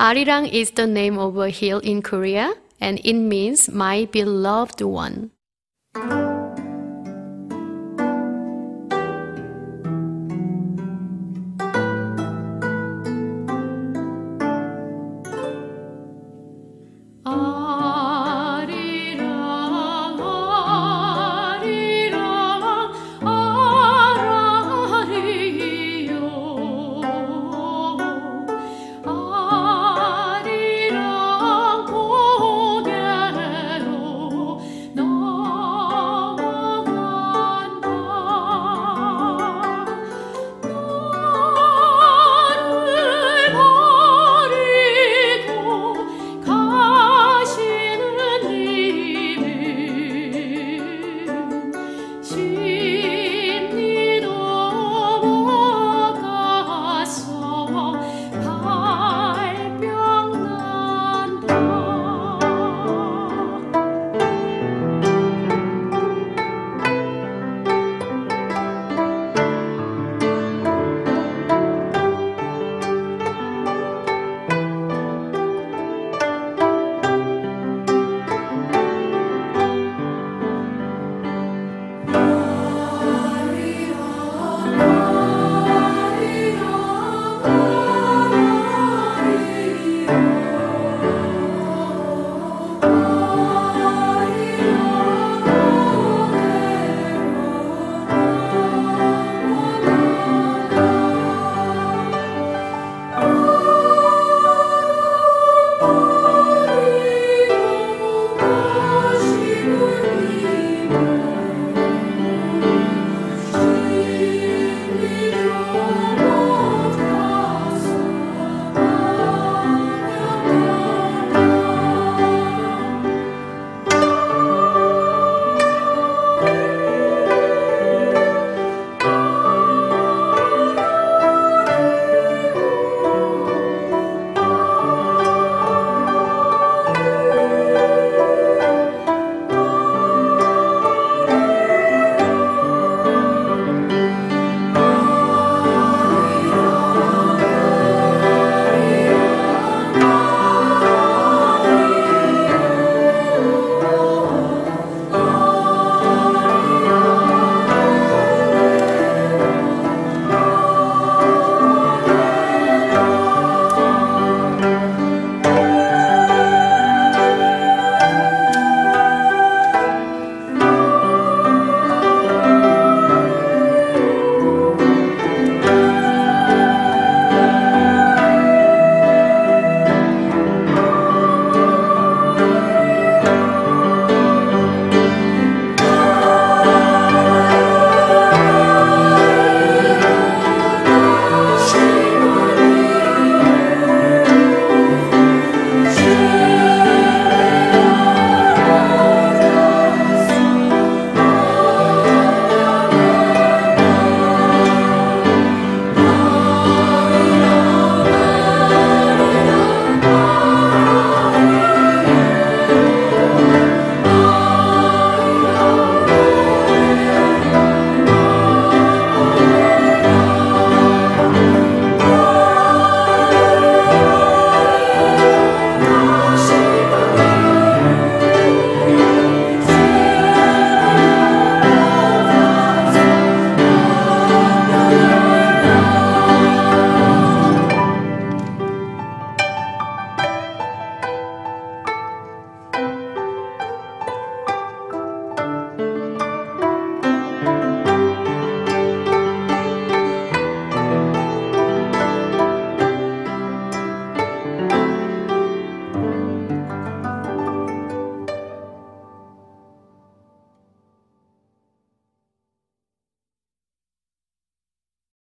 Arirang is the name of a hill in Korea and it means my beloved one.